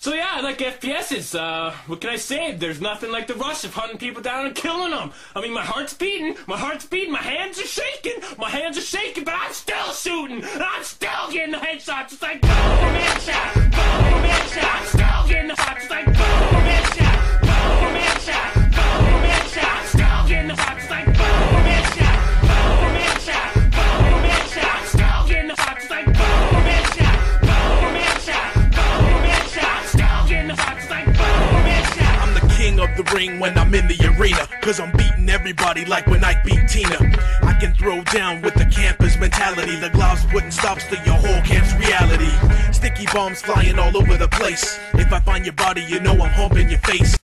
So yeah, I like FPSs. Uh, what can I say? There's nothing like the rush of hunting people down and killing them. I mean, my heart's beating, my heart's beating, my hands are shaking, my hands are shaking, but I'm still shooting, and I'm still getting the headshots. It's like the ring when I'm in the arena. Cause I'm beating everybody like when I beat Tina. I can throw down with the campus mentality. The gloves wouldn't stop still your whole camp's reality. Sticky bombs flying all over the place. If I find your body, you know I'm humping your face.